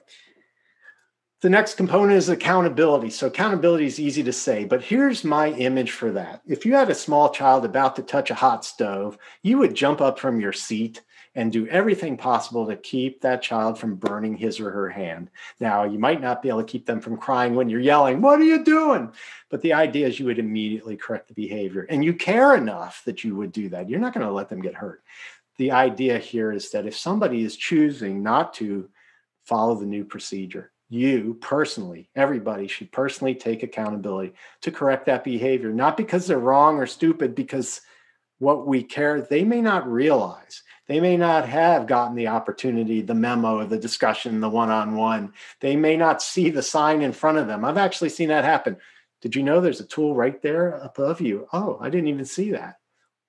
The next component is accountability. So accountability is easy to say, but here's my image for that. If you had a small child about to touch a hot stove, you would jump up from your seat and do everything possible to keep that child from burning his or her hand. Now, you might not be able to keep them from crying when you're yelling, What are you doing? But the idea is you would immediately correct the behavior and you care enough that you would do that. You're not going to let them get hurt. The idea here is that if somebody is choosing not to follow the new procedure, you personally, everybody should personally take accountability to correct that behavior, not because they're wrong or stupid, because what we care, they may not realize they may not have gotten the opportunity, the memo, the discussion, the one on one. They may not see the sign in front of them. I've actually seen that happen. Did you know there's a tool right there above you? Oh, I didn't even see that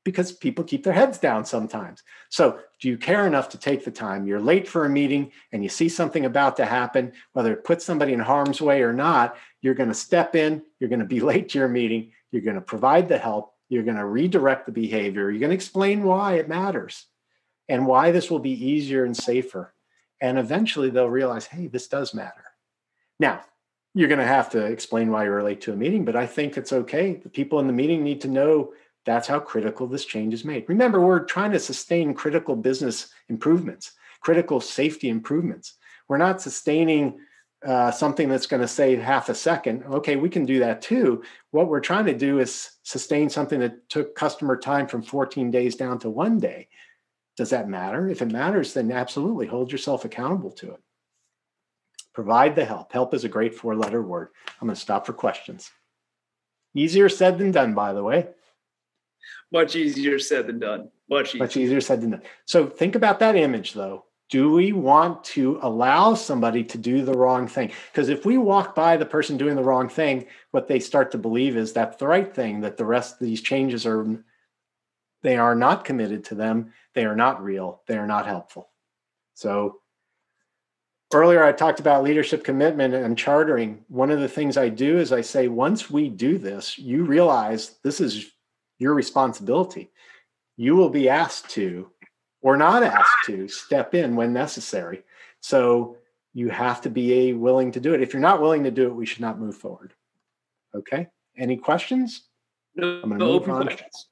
because people keep their heads down sometimes. So, do you care enough to take the time? You're late for a meeting and you see something about to happen, whether it puts somebody in harm's way or not, you're going to step in, you're going to be late to your meeting, you're going to provide the help, you're going to redirect the behavior, you're going to explain why it matters and why this will be easier and safer. And eventually they'll realize, hey, this does matter. Now, you're going to have to explain why you're late to a meeting, but I think it's okay. The people in the meeting need to know that's how critical this change is made. Remember, we're trying to sustain critical business improvements, critical safety improvements. We're not sustaining uh, something that's going to save half a second. Okay, we can do that too. What we're trying to do is sustain something that took customer time from 14 days down to one day. Does that matter? If it matters, then absolutely hold yourself accountable to it. Provide the help. Help is a great four letter word. I'm going to stop for questions. Easier said than done, by the way.
Much easier said than done. Much easier.
Much easier said than done. So think about that image, though. Do we want to allow somebody to do the wrong thing? Because if we walk by the person doing the wrong thing, what they start to believe is that's the right thing, that the rest of these changes are they are not committed to them. They are not real. They are not helpful. So, earlier I talked about leadership commitment and chartering. One of the things I do is I say, once we do this, you realize this is your responsibility. You will be asked to, or not asked to, step in when necessary. So, you have to be willing to do it. If you're not willing to do it, we should not move forward. Okay. Any questions?
No, I'm no open on. questions.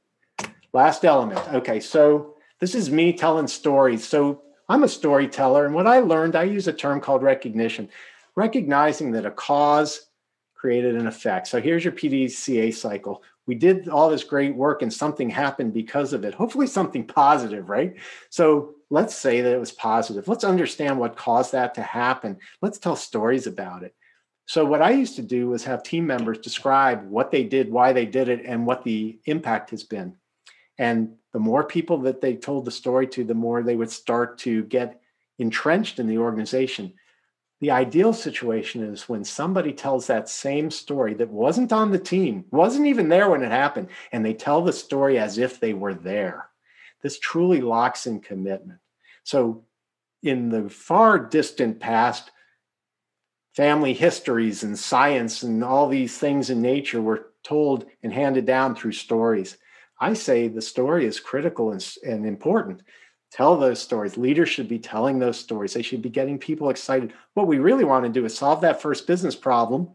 Last element. Okay. So this is me telling stories. So I'm a storyteller. And what I learned, I use a term called recognition, recognizing that a cause created an effect. So here's your PDCA cycle. We did all this great work and something happened because of it. Hopefully, something positive, right? So let's say that it was positive. Let's understand what caused that to happen. Let's tell stories about it. So, what I used to do was have team members describe what they did, why they did it, and what the impact has been. And the more people that they told the story to, the more they would start to get entrenched in the organization. The ideal situation is when somebody tells that same story that wasn't on the team, wasn't even there when it happened, and they tell the story as if they were there. This truly locks in commitment. So, in the far distant past, family histories and science and all these things in nature were told and handed down through stories. I say the story is critical and, and important tell those stories. Leaders should be telling those stories. They should be getting people excited. What we really want to do is solve that first business problem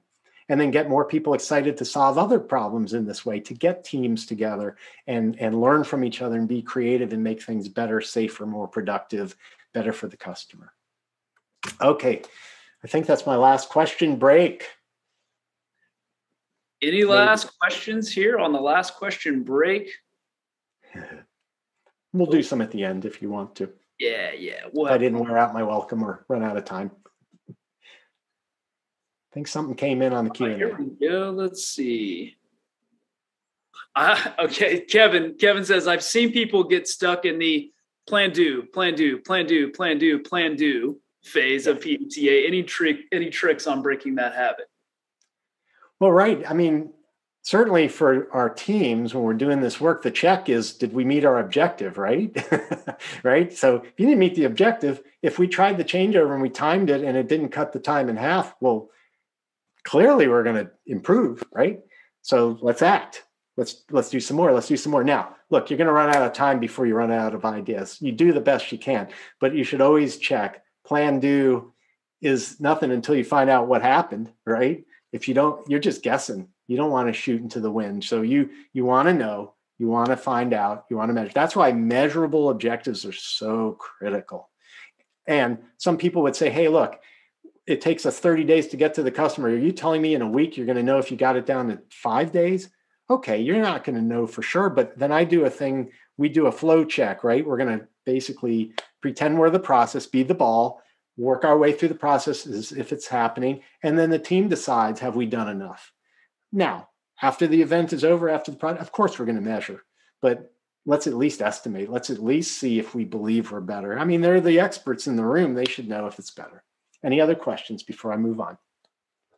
and then get more people excited to solve other problems in this way, to get teams together and, and learn from each other and be creative and make things better, safer, more productive, better for the customer. Okay, I think that's my last question break.
Any last Maybe. questions here on the last question break?
We'll do some at the end if you want to.
Yeah, yeah.
Well, I didn't wear out my welcome or run out of time. I think something came in on the Q&A.
Here we go. Let's see. Uh, okay, Kevin. Kevin says I've seen people get stuck in the plan do, plan do, plan do, plan do, plan do phase of PDCA. Any trick? Any tricks on breaking that habit?
Well, right. I mean, certainly for our teams when we're doing this work the check is did we meet our objective right? Right? So if you didn't meet the objective if we tried the changeover and we timed it and it didn't cut the time in half well clearly we're going to improve right? So let's act. Let's let's do some more. Let's do some more. Now look you're going to run out of time before you run out of ideas. You do the best you can but you should always check. Plan do is nothing until you find out what happened right if you don't you're just guessing. You don't want to shoot into the wind. So you you want to know you want to find out you want to measure. That's why measurable objectives are so critical. And some people would say hey look it takes us 30 days to get to the customer. Are you telling me in a week you're going to know if you got it down to five days? Okay you're not going to know for sure but then i do a thing we do a flow check right? We're going to basically pretend we're the process be the ball work our way through the process as if it's happening and then the team decides have we done enough now, after the event is over, after the product, of course we're going to measure, but let's at least estimate. Let's at least see if we believe we're better. I mean, they're the experts in the room. They should know if it's better. Any other questions before I move on?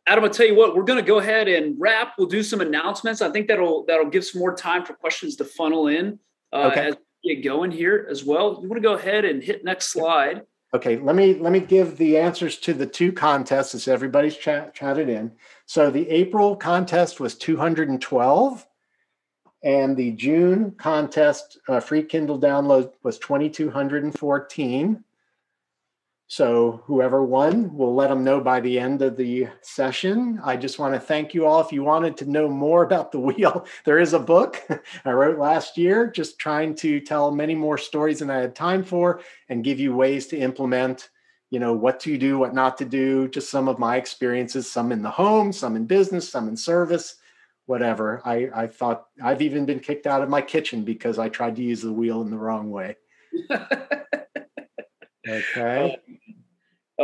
Adam, I'll tell you what, we're going to go ahead and wrap. We'll do some announcements. I think that'll that'll give some more time for questions to funnel in uh, okay. as we get going here as well. You want to go ahead and hit next slide?
Okay, let me let me give the answers to the two contests as everybody's chat, chatted in. So the April contest was 212, and the June contest uh, free Kindle download was 2214. So whoever won, we'll let them know by the end of the session. I just want to thank you all. If you wanted to know more about the wheel, there is a book I wrote last year, just trying to tell many more stories than I had time for and give you ways to implement you know what to do what not to do just some of my experiences some in the home some in business some in service whatever i i thought i've even been kicked out of my kitchen because i tried to use the wheel in the wrong way okay um,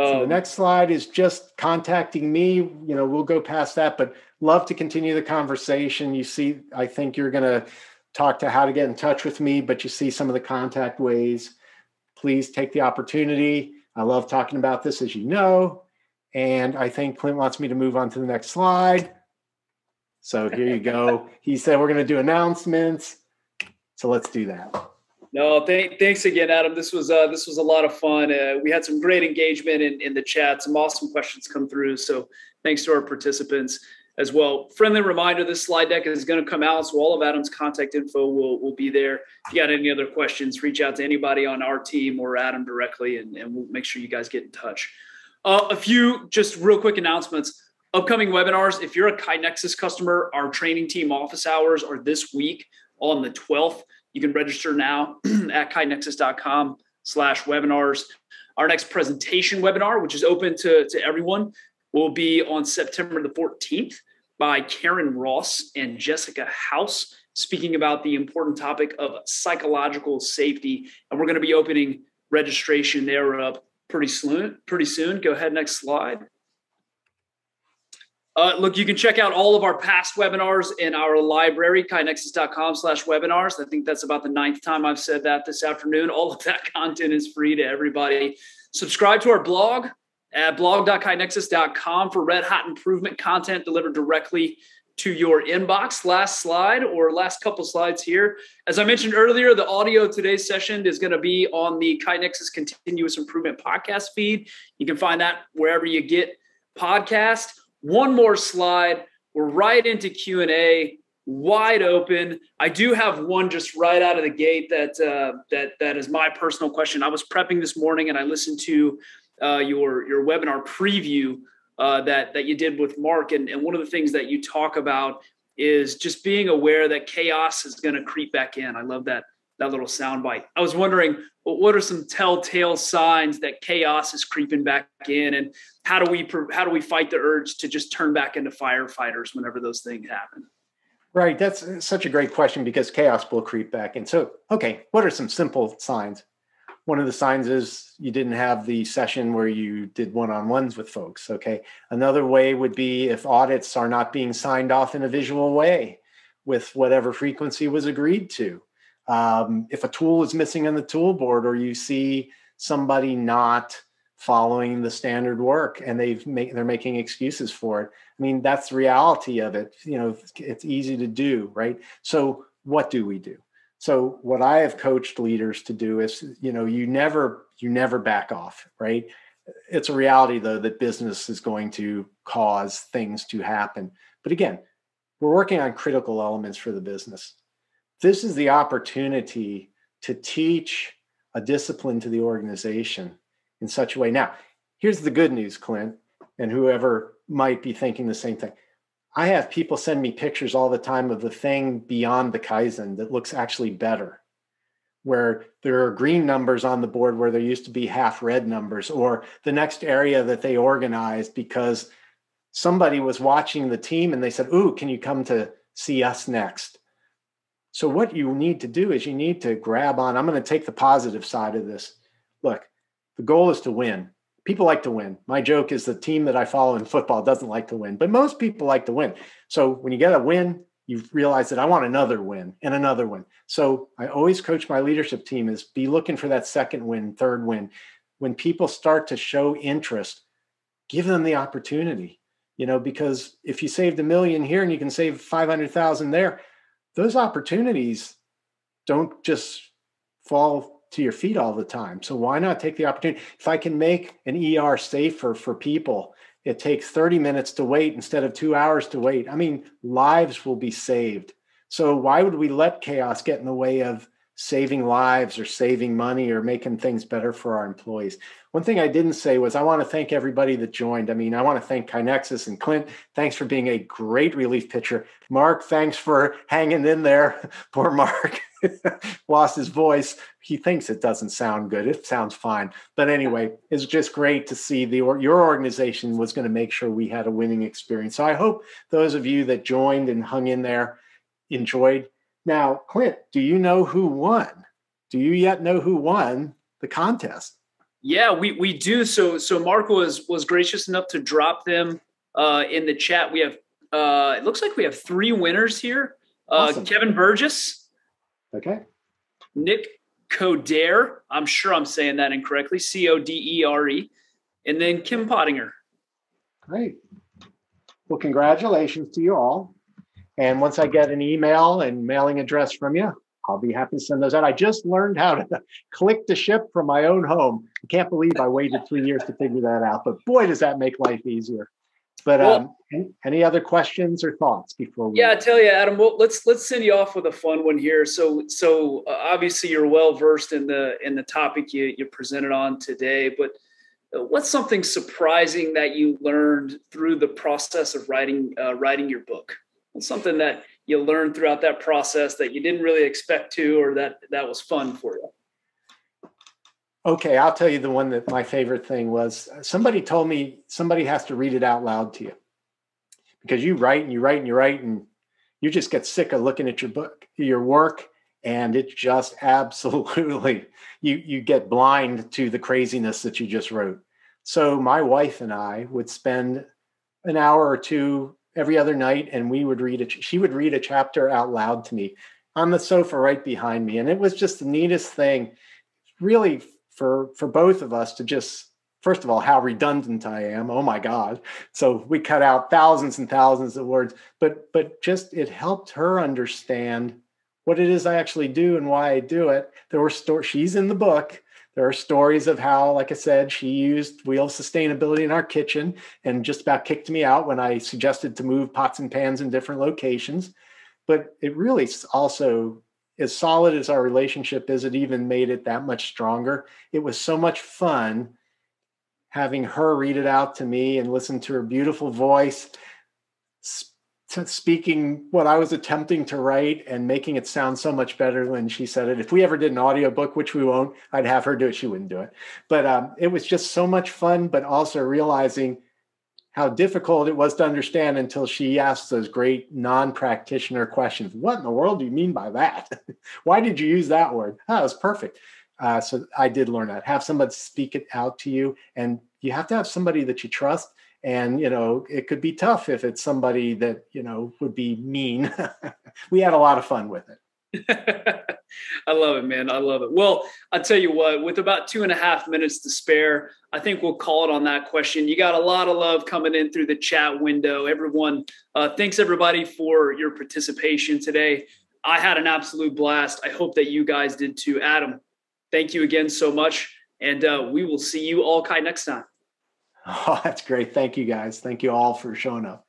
so the um, next slide is just contacting me you know we'll go past that but love to continue the conversation you see i think you're going to talk to how to get in touch with me but you see some of the contact ways please take the opportunity I love talking about this, as you know. And I think Clint wants me to move on to the next slide. So here you go. he said we're going to do announcements. So let's do that.
No, th- thanks again, Adam. This was uh, this was a lot of fun. Uh, we had some great engagement in, in the chat. Some awesome questions come through. So thanks to our participants as well. Friendly reminder: this slide deck is going to come out, so all of Adam's contact info will will be there. If you got any other questions, reach out to anybody on our team or Adam directly, and, and we'll make sure you guys get in touch. Uh, a few just real quick announcements. Upcoming webinars. If you're a KaiNexus customer, our training team office hours are this week on the 12th. You can register now at kainexus.com slash webinars. Our next presentation webinar, which is open to, to everyone, will be on September the 14th by Karen Ross and Jessica House, speaking about the important topic of psychological safety. And we're going to be opening registration there up pretty soon. Pretty soon. Go ahead, next slide. Uh, look, you can check out all of our past webinars in our library, kainexus.com slash webinars. I think that's about the ninth time I've said that this afternoon. All of that content is free to everybody. Subscribe to our blog at blog.kainexus.com for red hot improvement content delivered directly to your inbox. Last slide or last couple slides here. As I mentioned earlier, the audio today's session is going to be on the KaiNexus Continuous Improvement podcast feed. You can find that wherever you get podcast. One more slide. We're right into Q and A, wide open. I do have one just right out of the gate that uh, that that is my personal question. I was prepping this morning and I listened to uh, your your webinar preview uh, that that you did with Mark, and, and one of the things that you talk about is just being aware that chaos is going to creep back in. I love that that little soundbite. I was wondering, what are some telltale signs that chaos is creeping back in, and how do we how do we fight the urge to just turn back into firefighters whenever those things happen?
Right, that's uh, such a great question because chaos will creep back in. So, okay, what are some simple signs? one of the signs is you didn't have the session where you did one-on-ones with folks okay another way would be if audits are not being signed off in a visual way with whatever frequency was agreed to um, if a tool is missing in the tool board or you see somebody not following the standard work and they've make, they're making excuses for it i mean that's the reality of it you know it's easy to do right? So what do we do? So what i have coached leaders to do is you know you never you never back off right? It's a reality though that business is going to cause things to happen. But again we're working on critical elements for the business this is the opportunity to teach a discipline to the organization in such a way now here's the good news clint and whoever might be thinking the same thing I have people send me pictures all the time of the thing beyond the Kaizen that looks actually better, where there are green numbers on the board where there used to be half red numbers, or the next area that they organized because somebody was watching the team and they said, Ooh, can you come to see us next? So, what you need to do is you need to grab on. I'm going to take the positive side of this. Look, the goal is to win people like to win. My joke is the team that I follow in football doesn't like to win, but most people like to win. So when you get a win, you realize that I want another win and another win. So I always coach my leadership team is be looking for that second win, third win. When people start to show interest, give them the opportunity. You know, because if you saved a million here and you can save 500,000 there, those opportunities don't just fall to your feet all the time. So why not take the opportunity? If I can make an ER safer for people, it takes 30 minutes to wait instead of two hours to wait. I mean, lives will be saved. So why would we let chaos get in the way of saving lives or saving money or making things better for our employees? One thing I didn't say was I want to thank everybody that joined. I mean, I want to thank KaiNexus and Clint. Thanks for being a great relief pitcher. Mark, thanks for hanging in there. Poor Mark lost his voice. He thinks it doesn't sound good. It sounds fine. But anyway, it's just great to see the your organization was going to make sure we had a winning experience. So I hope those of you that joined and hung in there enjoyed. Now, Clint, do you know who won? Do you yet know who won the contest?
Yeah, we we do. So so Marco was was gracious enough to drop them uh, in the chat. We have uh, it looks like we have three winners here. Uh, awesome. Kevin Burgess.
Okay.
Nick Codere. I'm sure I'm saying that incorrectly. C O D E R E. And then Kim Pottinger.
Great. Well, congratulations to you all. And once I get an email and mailing address from you, I'll be happy to send those out. I just learned how to click to ship from my own home. I can't believe I waited three years to figure that out, but boy, does that make life easier. But well, um, any, any, other questions or thoughts before we?
Yeah, I tell you, Adam. Well, let's let's send you off with a fun one here. So so uh, obviously you're well versed in the in the topic you you presented on today, but what's something surprising that you learned through the process of writing uh, writing your book? Something that you learned throughout that process that you didn't really expect to, or that that was fun for you?
Okay, I'll tell you the one that my favorite thing was. Somebody told me somebody has to read it out loud to you because you write and you write and you write and you just get sick of looking at your book, your work, and it just absolutely you you get blind to the craziness that you just wrote. So my wife and I would spend an hour or two every other night, and we would read it. She would read a chapter out loud to me on the sofa right behind me, and it was just the neatest thing. Really for for both of us to just first of all how redundant i am oh my god so we cut out thousands and thousands of words but but just it helped her understand what it is i actually do and why i do it there were stories she's in the book there are stories of how like i said she used wheel sustainability in our kitchen and just about kicked me out when i suggested to move pots and pans in different locations but it really also as solid as our relationship is, it even made it that much stronger. It was so much fun having her read it out to me and listen to her beautiful voice speaking what I was attempting to write and making it sound so much better when she said it. If we ever did an audiobook, which we won't, I'd have her do it. She wouldn't do it. But um, it was just so much fun, but also realizing how difficult it was to understand until she asked those great non-practitioner questions. What in the world do you mean by that? Why did you use that word? Oh, that was perfect. Uh, so I did learn that. Have somebody speak it out to you, and you have to have somebody that you trust. And you know, it could be tough if it's somebody that you know would be mean. we had a lot of fun with it.
I love it, man. I love it. Well, I tell you what, with about two and a half minutes to spare, I think we'll call it on that question. You got a lot of love coming in through the chat window. Everyone, uh, thanks everybody for your participation today. I had an absolute blast. I hope that you guys did too. Adam, thank you again so much. And uh, we will see you all next time.
Oh, that's great. Thank you guys. Thank you all for showing up.